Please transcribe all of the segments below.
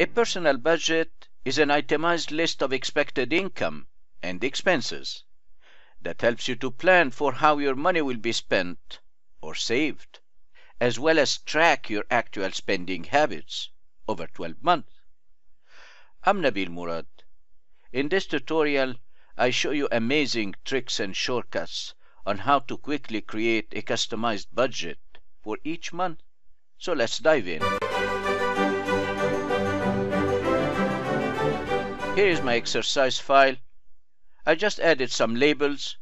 A personal budget is an itemized list of expected income and expenses that helps you to plan for how your money will be spent or saved, as well as track your actual spending habits over 12 months. I'm Nabil Mourad. In this tutorial, I show you amazing tricks and shortcuts on how to quickly create a customized budget for each month. So let's dive in. Here is my exercise file. I just added some labels.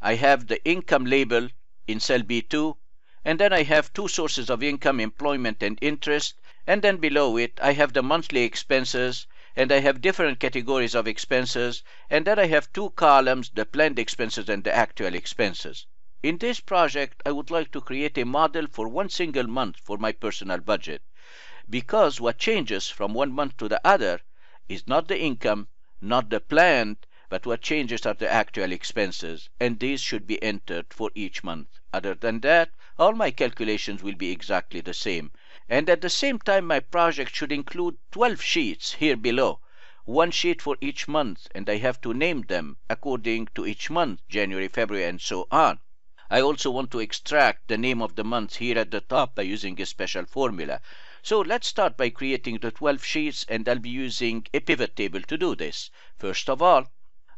I have the income label in cell B2, and then I have two sources of income, employment and interest, and then below it I have the monthly expenses, and I have different categories of expenses, and then I have two columns, the planned expenses and the actual expenses. In this project, I would like to create a model for one single month for my personal budget, because what changes from one month to the other is not the income, not the planned, but what changes are the actual expenses, and these should be entered for each month. Other than that, all my calculations will be exactly the same. And at the same time, my project should include 12 sheets here below, one sheet for each month, and I have to name them according to each month, January, February, and so on. I also want to extract the name of the month here at the top by using a special formula. So let's start by creating the 12 sheets and I'll be using a pivot table to do this. First of all,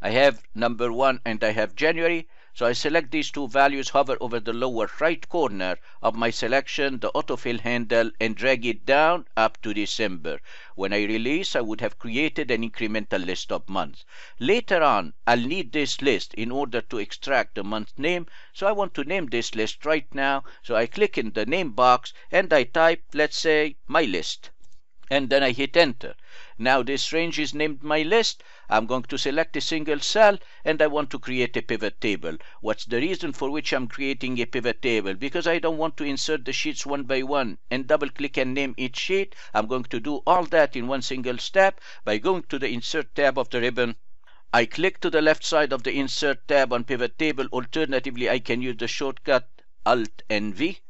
I have number one and I have January. So I select these two values, hover over the lower right corner of my selection, the autofill handle, and drag it down up to December. When I release, I would have created an incremental list of months. Later on, I'll need this list in order to extract the month name. So I want to name this list right now. So I click in the name box and I type, let's say, my list. And then I hit enter. Now this range is named my list. I'm going to select a single cell and I want to create a pivot table. What's the reason for which I'm creating a pivot table? Because I don't want to insert the sheets one by one and double click and name each sheet. I'm going to do all that in one single step by going to the insert tab of the ribbon. I click to the left side of the insert tab on pivot table. Alternatively, I can use the shortcut Alt and V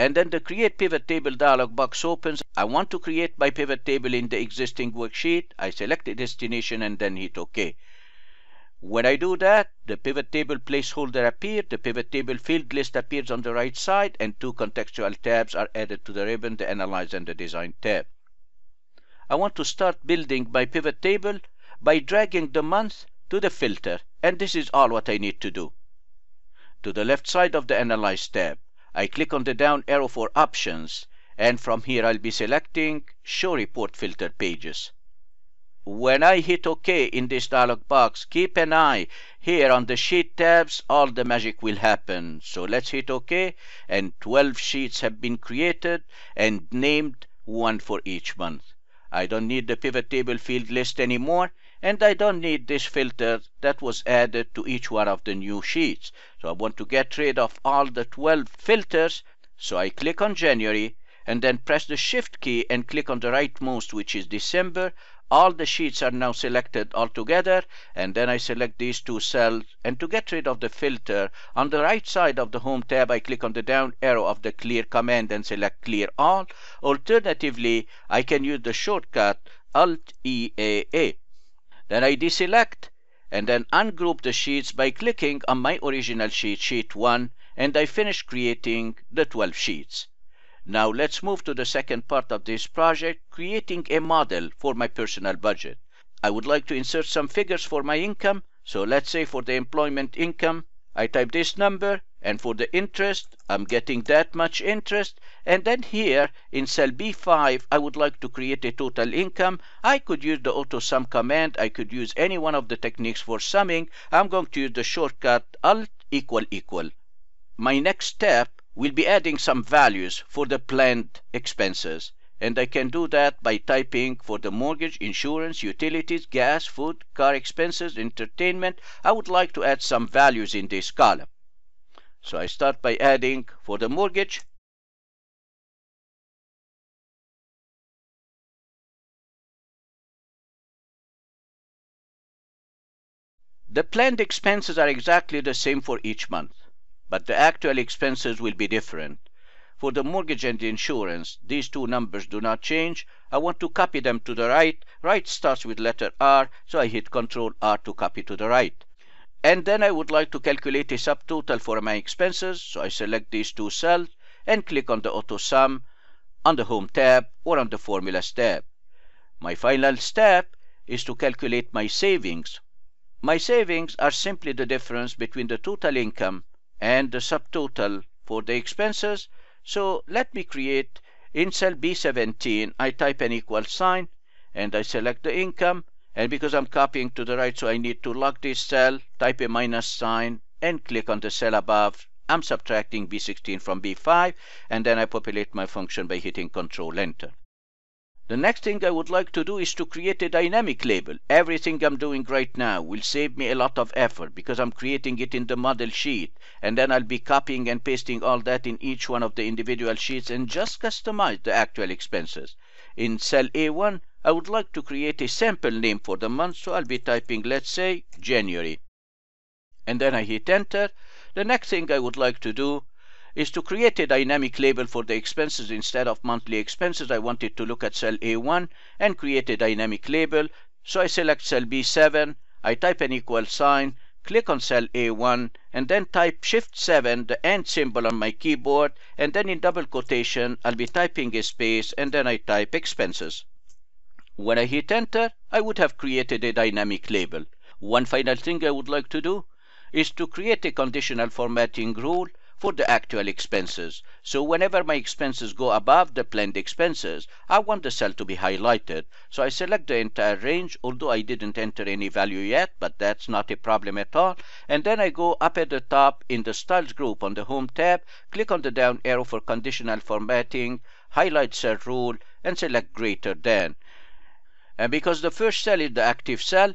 and then the create pivot table dialog box opens. I want to create my pivot table in the existing worksheet. I select the destination and then hit OK. When I do that, the pivot table placeholder appears, the pivot table field list appears on the right side, and two contextual tabs are added to the ribbon, the Analyze and the Design tab. I want to start building my pivot table by dragging the month to the filter, and this is all what I need to do. To the left side of the Analyze tab, I click on the down arrow for options and from here I'll be selecting show report filter pages. When I hit OK in this dialog box, keep an eye here on the sheet tabs, all the magic will happen. So let's hit OK and 12 sheets have been created and named one for each month. I don't need the pivot table field list anymore and I don't need this filter that was added to each one of the new sheets. So I want to get rid of all the 12 filters. So I click on January and then press the shift key and click on the rightmost which is December. All the sheets are now selected altogether. and then I select these two cells and to get rid of the filter on the right side of the home tab I click on the down arrow of the clear command and select clear all. Alternatively I can use the shortcut Alt EAA. Then I deselect and then ungroup the sheets by clicking on my original sheet, sheet 1, and I finish creating the 12 sheets. Now let's move to the second part of this project, creating a model for my personal budget. I would like to insert some figures for my income. So let's say for the employment income, I type this number and for the interest, I'm getting that much interest. And then here in cell B5, I would like to create a total income. I could use the auto sum command. I could use any one of the techniques for summing. I'm going to use the shortcut alt equal equal. My next step will be adding some values for the planned expenses. And I can do that by typing for the mortgage, insurance, utilities, gas, food, car expenses, entertainment. I would like to add some values in this column. So I start by adding for the mortgage The planned expenses are exactly the same for each month, but the actual expenses will be different. for the mortgage and the insurance, these two numbers do not change. I want to copy them to the right. Right starts with letter R, so I hit Control R to copy to the right. And then I would like to calculate a subtotal for my expenses, so I select these two cells and click on the auto sum on the Home tab or on the Formulas tab. My final step is to calculate my savings. My savings are simply the difference between the total income and the subtotal for the expenses. So let me create in cell B17, I type an equal sign and I select the income. And because I'm copying to the right, so I need to lock this cell, type a minus sign and click on the cell above. I'm subtracting B16 from B5 and then I populate my function by hitting Control Enter. The next thing I would like to do is to create a dynamic label. Everything I'm doing right now will save me a lot of effort because I'm creating it in the model sheet and then I'll be copying and pasting all that in each one of the individual sheets and just customize the actual expenses. In cell A1, I would like to create a sample name for the month, so I'll be typing, let's say, January. And then I hit enter. The next thing I would like to do is to create a dynamic label for the expenses instead of monthly expenses. I wanted to look at cell A1 and create a dynamic label. So I select cell B7, I type an equal sign, click on cell A1, and then type Shift 7, the and symbol on my keyboard, and then in double quotation, I'll be typing a space, and then I type expenses. When I hit enter, I would have created a dynamic label. One final thing I would like to do is to create a conditional formatting rule for the actual expenses. So whenever my expenses go above the planned expenses, I want the cell to be highlighted. So I select the entire range, although I didn't enter any value yet, but that's not a problem at all. And then I go up at the top in the styles group on the home tab, click on the down arrow for conditional formatting, highlight cell rule, and select greater than. And because the first cell is the active cell,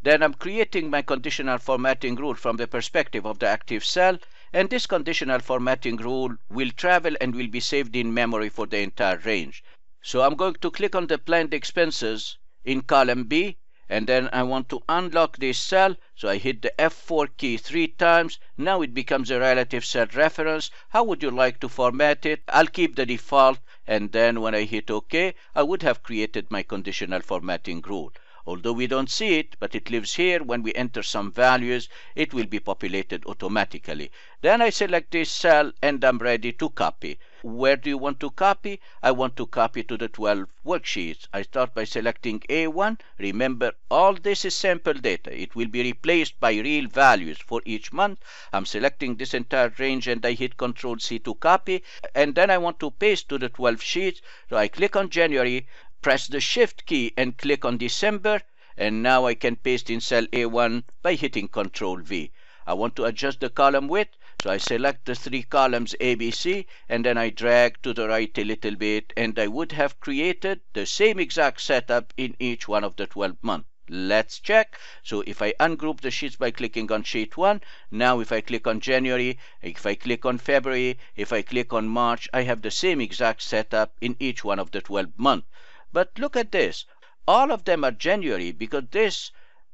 then I'm creating my conditional formatting rule from the perspective of the active cell. And this conditional formatting rule will travel and will be saved in memory for the entire range. So I'm going to click on the planned expenses in column B and then I want to unlock this cell. So I hit the F4 key three times. Now it becomes a relative cell reference. How would you like to format it? I'll keep the default and then when I hit OK I would have created my conditional formatting rule Although we don't see it, but it lives here, when we enter some values, it will be populated automatically. Then I select this cell and I'm ready to copy. Where do you want to copy? I want to copy to the 12 worksheets. I start by selecting A1. Remember, all this is sample data. It will be replaced by real values for each month. I'm selecting this entire range and I hit Control C to copy. And then I want to paste to the 12 sheets. So I click on January, press the shift key and click on December and now I can paste in cell A1 by hitting Control V. I want to adjust the column width so I select the three columns ABC and then I drag to the right a little bit and I would have created the same exact setup in each one of the 12 months. Let's check. So if I ungroup the sheets by clicking on sheet 1, now if I click on January, if I click on February, if I click on March, I have the same exact setup in each one of the 12 months. But look at this. All of them are January because this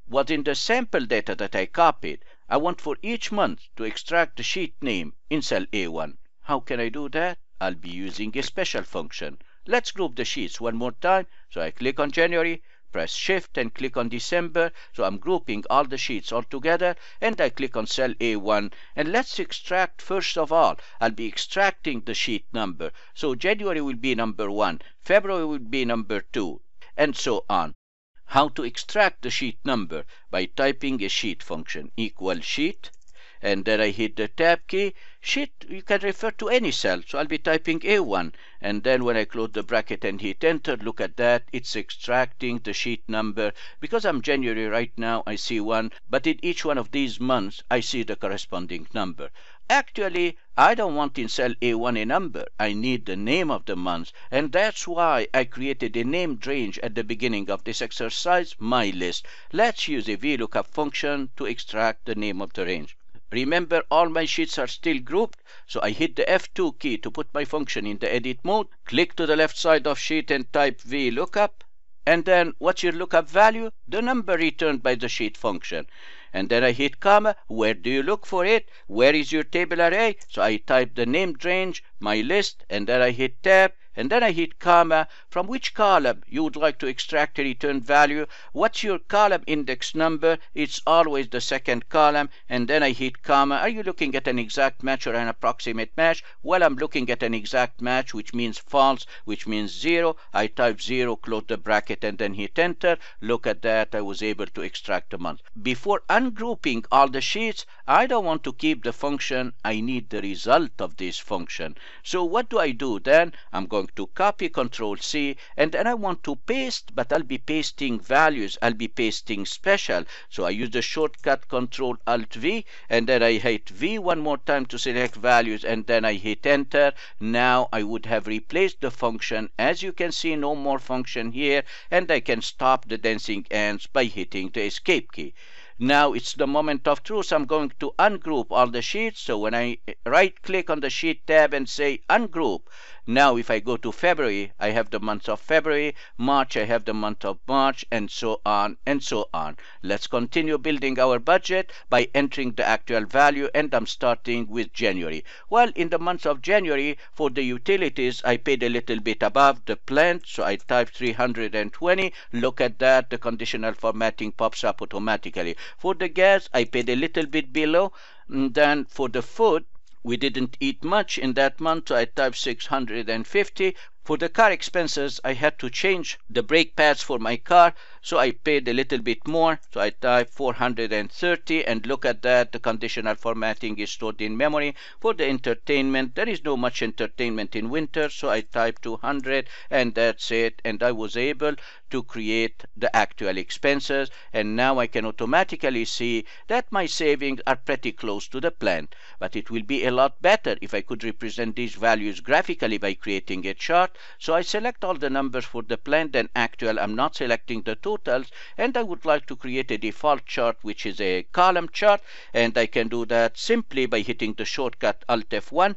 was in the sample data that I copied. I want for each month to extract the sheet name in cell A1. How can I do that? I'll be using a special function. Let's group the sheets one more time. So I click on January, press shift and click on December. So I'm grouping all the sheets all together and I click on cell A1 and let's extract first of all. I'll be extracting the sheet number. So January will be number one, February will be number two, and so on. How to extract the sheet number? By typing a sheet function equal sheet and then I hit the tab key. Sheet, you can refer to any cell. So I'll be typing A1. And then when I close the bracket and hit enter, look at that. It's extracting the sheet number. Because I'm January right now, I see one. But in each one of these months, I see the corresponding number. Actually, I don't want in cell A1 a number. I need the name of the month. And that's why I created a named range at the beginning of this exercise, my list. Let's use a VLOOKUP function to extract the name of the range. Remember, all my sheets are still grouped, so I hit the F2 key to put my function in the edit mode, click to the left side of sheet and type VLOOKUP, and then what's your lookup value? The number returned by the sheet function. and then I hit comma. Where do you look for it? Where is your table array? So I type the named range, my list, and then I hit tab, and then I hit comma. From which column you would like to extract a return value? What's your column index number? It's always the second column, and then I hit comma. Are you looking at an exact match or an approximate match? Well, I'm looking at an exact match, which means false, which means zero. I type zero, close the bracket, and then hit enter. Look at that, I was able to extract the month. Before ungrouping all the sheets, I don't want to keep the function. I need the result of this function. So what do I do then? I'm going to copy control C and then I want to paste but I'll be pasting values. I'll be pasting special. So I use the shortcut control alt V and then I hit V one more time to select values and then I hit enter. Now I would have replaced the function. As you can see no more function here and I can stop the dancing ants by hitting the escape key now it's the moment of truth. I'm going to ungroup all the sheets. So when I right click on the sheet tab and say ungroup, now if I go to February, I have the month of February, March, I have the month of March, and so on and so on. Let's continue building our budget by entering the actual value and I'm starting with January. Well, in the month of January, for the utilities, I paid a little bit above the plant, so I type 320. Look at that, the conditional formatting pops up automatically. For the gas, I paid a little bit below. Mm, then for the food, we didn't eat much in that month, so I typed 650. For the car expenses, I had to change the brake pads for my car, so I paid a little bit more. So I type 430, and look at that, the conditional formatting is stored in memory. For the entertainment, there is no much entertainment in winter, so I type 200, and that's it. And I was able to create the actual expenses, and now I can automatically see that my savings are pretty close to the plan. But it will be a lot better if I could represent these values graphically by creating a chart. So I select all the numbers for the plan, then actual. I'm not selecting the totals, and I would like to create a default chart, which is a column chart, and I can do that simply by hitting the shortcut Alt F1.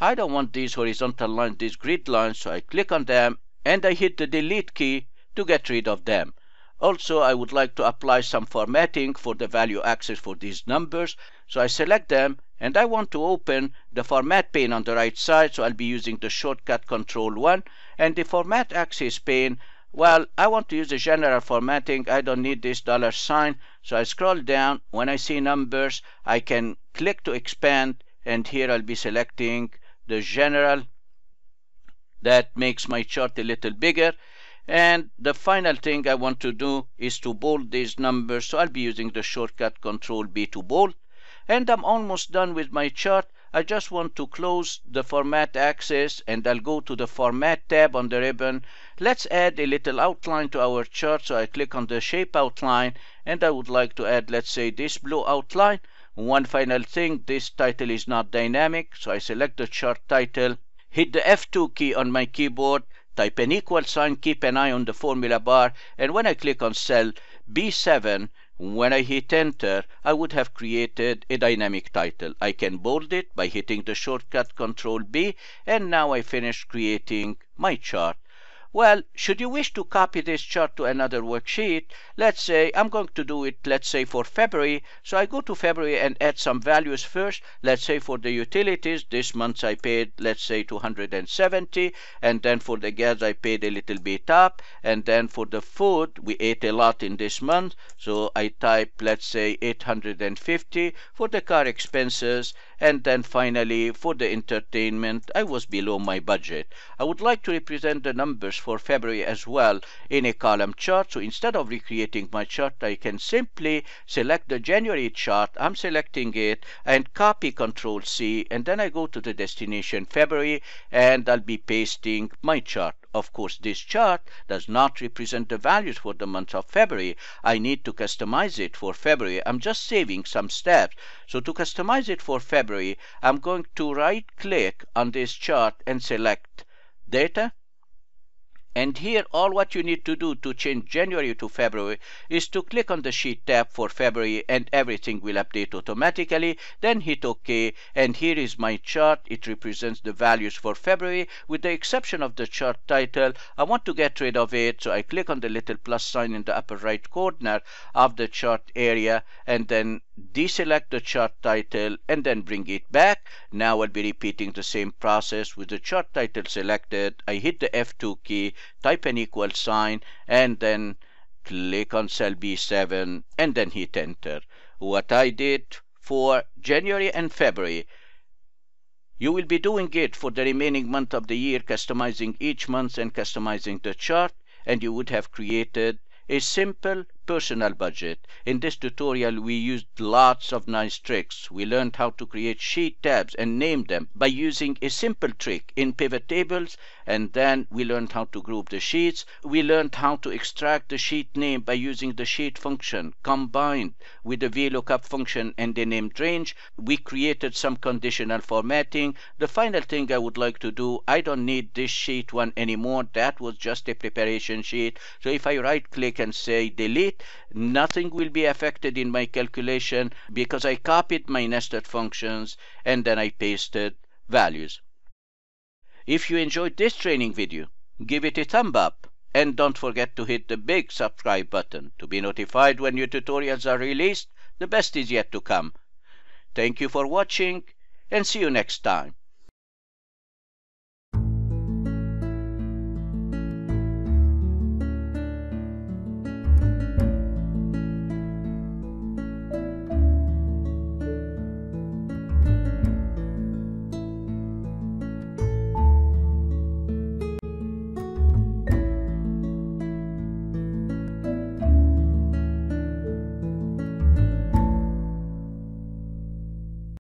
I don't want these horizontal lines, these grid lines, so I click on them, and I hit the delete key to get rid of them. Also, I would like to apply some formatting for the value axis for these numbers. So I select them and I want to open the format pane on the right side. So I'll be using the shortcut control 1 and the format axis pane. Well, I want to use the general formatting. I don't need this dollar sign. So I scroll down. When I see numbers, I can click to expand and here I'll be selecting the general. That makes my chart a little bigger and the final thing I want to do is to bold these numbers. So I'll be using the shortcut Control B to bold. And I'm almost done with my chart. I just want to close the format axis and I'll go to the format tab on the ribbon. Let's add a little outline to our chart. So I click on the shape outline and I would like to add, let's say, this blue outline. One final thing, this title is not dynamic. So I select the chart title, hit the F2 key on my keyboard type an equal sign, keep an eye on the formula bar, and when I click on cell B7, when I hit enter, I would have created a dynamic title. I can bold it by hitting the shortcut Control B, and now I finished creating my chart well, should you wish to copy this chart to another worksheet, let's say I'm going to do it, let's say for February. So I go to February and add some values first. Let's say for the utilities, this month I paid, let's say 270. And then for the gas, I paid a little bit up. And then for the food, we ate a lot in this month. So I type, let's say 850 for the car expenses. And then finally, for the entertainment, I was below my budget. I would like to represent the numbers for February as well in a column chart. So instead of recreating my chart, I can simply select the January chart. I'm selecting it and copy Control C. And then I go to the destination February and I'll be pasting my chart. Of course, this chart does not represent the values for the month of February. I need to customize it for February. I'm just saving some steps. So to customize it for February, I'm going to right click on this chart and select Data, And here, all what you need to do to change January to February is to click on the Sheet tab for February and everything will update automatically. Then hit OK. And here is my chart. It represents the values for February with the exception of the chart title. I want to get rid of it. So I click on the little plus sign in the upper right corner of the chart area and then deselect the chart title and then bring it back. Now I'll be repeating the same process with the chart title selected. I hit the F2 key type an equal sign, and then click on cell B7 and then hit enter. What I did for January and February, you will be doing it for the remaining month of the year, customizing each month and customizing the chart, and you would have created a simple personal budget. In this tutorial, we used lots of nice tricks. We learned how to create sheet tabs and name them by using a simple trick in pivot tables, and then we learned how to group the sheets. We learned how to extract the sheet name by using the sheet function combined with the VLOOKUP function and the named range. We created some conditional formatting. The final thing I would like to do, I don't need this sheet one anymore. That was just a preparation sheet. So if I right click and say delete, nothing will be affected in my calculation because I copied my nested functions and then I pasted values. If you enjoyed this training video, give it a thumb up and don't forget to hit the big subscribe button to be notified when new tutorials are released. The best is yet to come. Thank you for watching and see you next time.